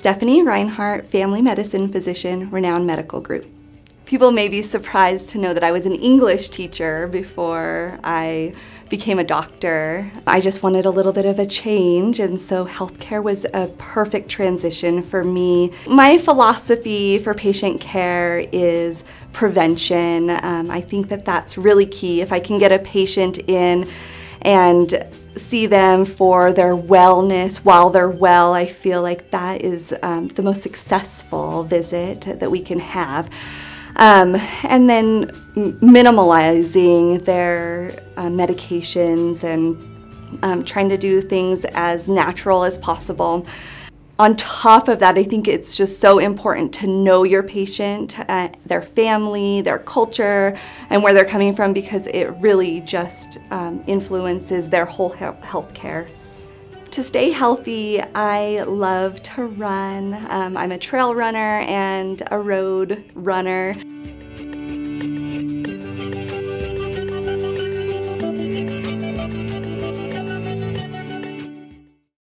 Stephanie Reinhardt, family medicine physician, Renown Medical Group. People may be surprised to know that I was an English teacher before I became a doctor. I just wanted a little bit of a change, and so healthcare was a perfect transition for me. My philosophy for patient care is prevention. Um, I think that that's really key. If I can get a patient in and see them for their wellness while they're well, I feel like that is um, the most successful visit that we can have. Um, and then minimalizing their uh, medications and um, trying to do things as natural as possible. On top of that, I think it's just so important to know your patient, uh, their family, their culture, and where they're coming from because it really just um, influences their whole health care. To stay healthy, I love to run. Um, I'm a trail runner and a road runner.